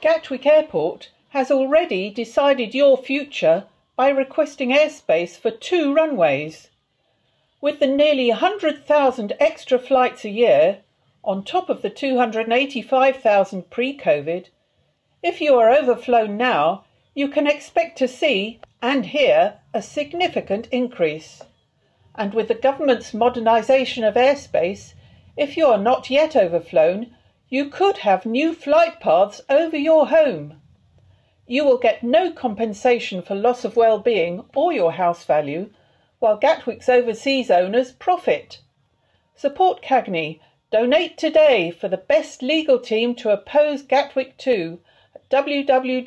Gatwick Airport has already decided your future by requesting airspace for two runways. With the nearly 100,000 extra flights a year, on top of the 285,000 pre Covid, if you are overflown now, you can expect to see and hear a significant increase. And with the government's modernisation of airspace, if you are not yet overflown, you could have new flight paths over your home. You will get no compensation for loss of well-being or your house value, while Gatwick's overseas owners profit. Support CAGNE. Donate today for the best legal team to oppose Gatwick 2 at www.cagne.org.